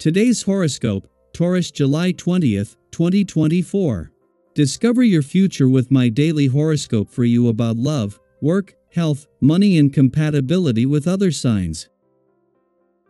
Today's horoscope, Taurus, July 20th, 2024. Discover your future with my daily horoscope for you about love, work, health, money, and compatibility with other signs.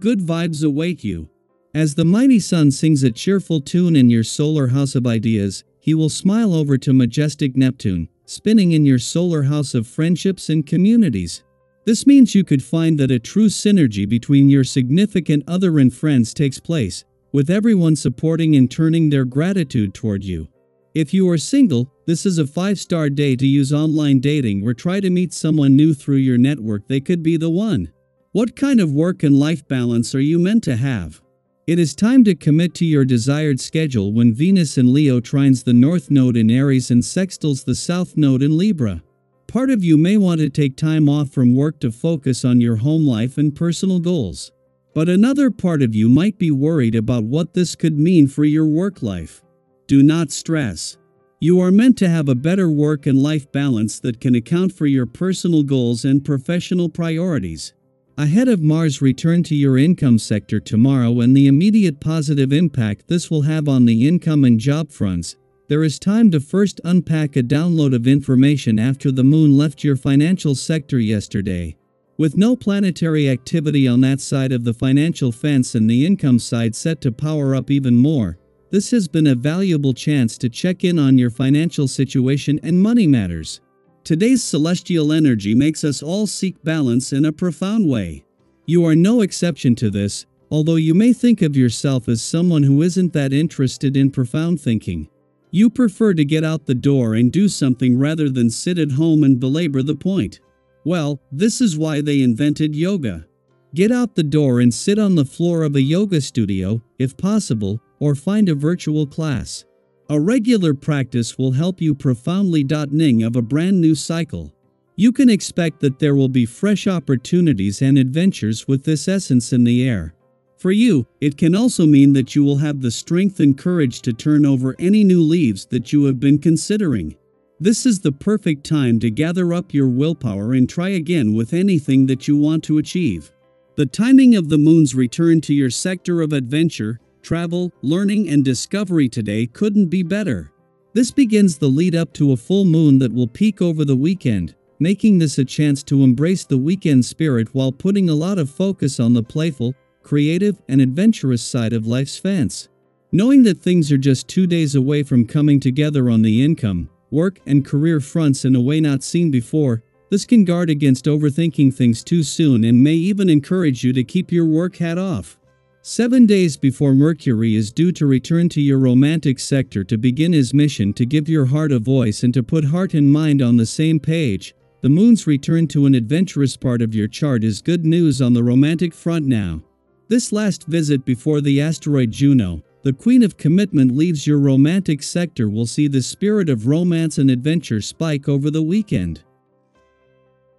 Good vibes await you. As the mighty sun sings a cheerful tune in your solar house of ideas, he will smile over to majestic Neptune, spinning in your solar house of friendships and communities. This means you could find that a true synergy between your significant other and friends takes place, with everyone supporting and turning their gratitude toward you. If you are single, this is a 5-star day to use online dating or try to meet someone new through your network they could be the one. What kind of work and life balance are you meant to have? It is time to commit to your desired schedule when Venus in Leo trines the North Node in Aries and sextiles the South Node in Libra. Part of you may want to take time off from work to focus on your home life and personal goals. But another part of you might be worried about what this could mean for your work life. Do not stress. You are meant to have a better work and life balance that can account for your personal goals and professional priorities. Ahead of Mars' return to your income sector tomorrow and the immediate positive impact this will have on the income and job fronts, there is time to first unpack a download of information after the moon left your financial sector yesterday. With no planetary activity on that side of the financial fence and the income side set to power up even more, this has been a valuable chance to check in on your financial situation and money matters. Today's celestial energy makes us all seek balance in a profound way. You are no exception to this, although you may think of yourself as someone who isn't that interested in profound thinking. You prefer to get out the door and do something rather than sit at home and belabor the point. Well, this is why they invented yoga. Get out the door and sit on the floor of a yoga studio, if possible, or find a virtual class. A regular practice will help you profoundly ning of a brand new cycle. You can expect that there will be fresh opportunities and adventures with this essence in the air. For you, it can also mean that you will have the strength and courage to turn over any new leaves that you have been considering. This is the perfect time to gather up your willpower and try again with anything that you want to achieve. The timing of the moon's return to your sector of adventure, travel, learning, and discovery today couldn't be better. This begins the lead up to a full moon that will peak over the weekend, making this a chance to embrace the weekend spirit while putting a lot of focus on the playful, creative, and adventurous side of life's fence. Knowing that things are just two days away from coming together on the income, work, and career fronts in a way not seen before, this can guard against overthinking things too soon and may even encourage you to keep your work hat off. Seven days before Mercury is due to return to your romantic sector to begin his mission to give your heart a voice and to put heart and mind on the same page, the moon's return to an adventurous part of your chart is good news on the romantic front now. This last visit before the asteroid Juno, the Queen of Commitment leaves your romantic sector will see the spirit of romance and adventure spike over the weekend.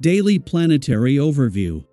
Daily Planetary Overview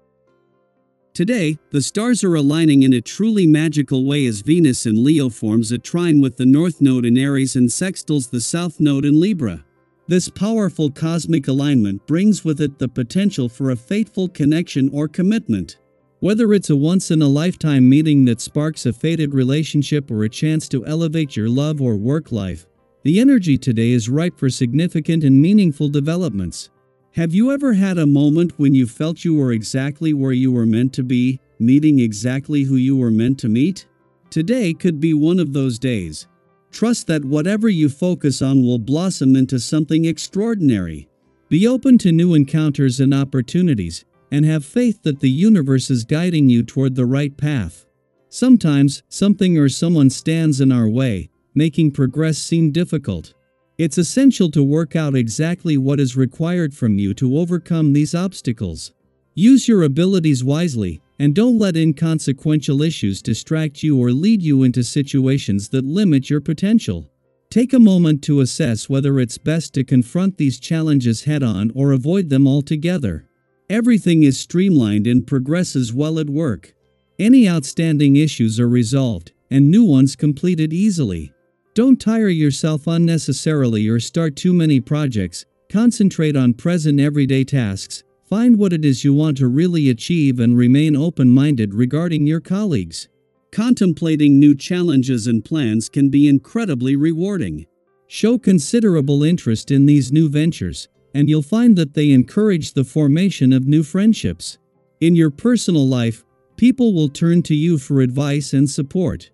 Today, the stars are aligning in a truly magical way as Venus in Leo forms a trine with the North Node in Aries and sextiles the South Node in Libra. This powerful cosmic alignment brings with it the potential for a fateful connection or commitment. Whether it's a once in a lifetime meeting that sparks a fated relationship or a chance to elevate your love or work life, the energy today is ripe for significant and meaningful developments. Have you ever had a moment when you felt you were exactly where you were meant to be, meeting exactly who you were meant to meet? Today could be one of those days. Trust that whatever you focus on will blossom into something extraordinary. Be open to new encounters and opportunities, and have faith that the universe is guiding you toward the right path. Sometimes, something or someone stands in our way, making progress seem difficult. It's essential to work out exactly what is required from you to overcome these obstacles. Use your abilities wisely, and don't let inconsequential issues distract you or lead you into situations that limit your potential. Take a moment to assess whether it's best to confront these challenges head on or avoid them altogether. Everything is streamlined and progresses well at work. Any outstanding issues are resolved, and new ones completed easily. Don't tire yourself unnecessarily or start too many projects, concentrate on present everyday tasks, find what it is you want to really achieve and remain open-minded regarding your colleagues. Contemplating new challenges and plans can be incredibly rewarding. Show considerable interest in these new ventures, and you'll find that they encourage the formation of new friendships. In your personal life, people will turn to you for advice and support.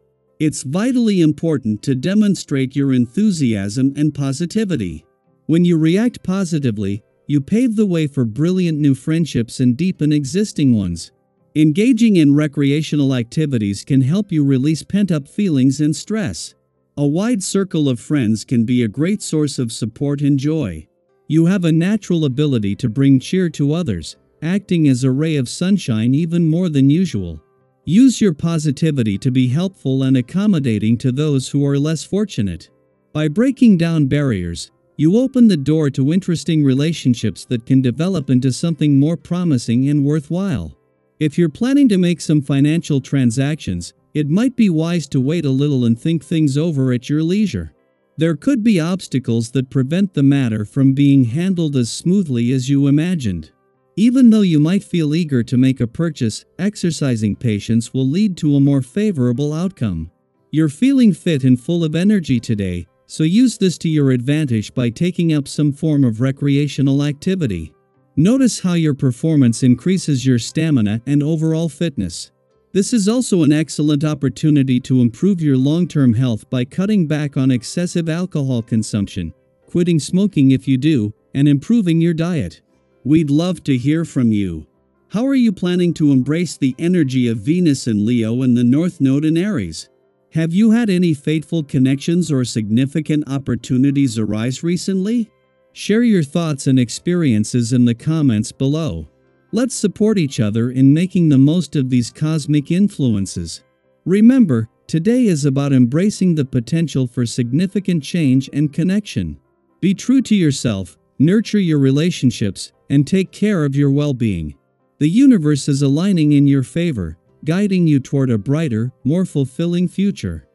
It's vitally important to demonstrate your enthusiasm and positivity. When you react positively, you pave the way for brilliant new friendships and deepen existing ones. Engaging in recreational activities can help you release pent up feelings and stress. A wide circle of friends can be a great source of support and joy. You have a natural ability to bring cheer to others, acting as a ray of sunshine even more than usual. Use your positivity to be helpful and accommodating to those who are less fortunate. By breaking down barriers, you open the door to interesting relationships that can develop into something more promising and worthwhile. If you're planning to make some financial transactions, it might be wise to wait a little and think things over at your leisure. There could be obstacles that prevent the matter from being handled as smoothly as you imagined. Even though you might feel eager to make a purchase, exercising patience will lead to a more favorable outcome. You're feeling fit and full of energy today, so use this to your advantage by taking up some form of recreational activity. Notice how your performance increases your stamina and overall fitness. This is also an excellent opportunity to improve your long term health by cutting back on excessive alcohol consumption, quitting smoking if you do, and improving your diet. We'd love to hear from you. How are you planning to embrace the energy of Venus and Leo and the North Node in Aries? Have you had any fateful connections or significant opportunities arise recently? Share your thoughts and experiences in the comments below. Let's support each other in making the most of these cosmic influences. Remember, today is about embracing the potential for significant change and connection. Be true to yourself, nurture your relationships, and take care of your well being. The universe is aligning in your favor, guiding you toward a brighter, more fulfilling future.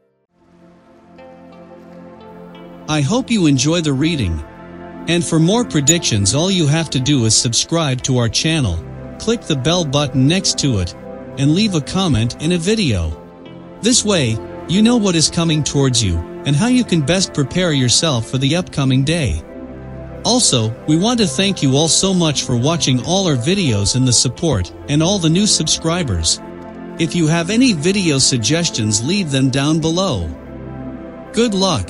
I hope you enjoy the reading. And for more predictions all you have to do is subscribe to our channel click the bell button next to it, and leave a comment in a video. This way, you know what is coming towards you and how you can best prepare yourself for the upcoming day. Also, we want to thank you all so much for watching all our videos and the support and all the new subscribers. If you have any video suggestions leave them down below. Good luck!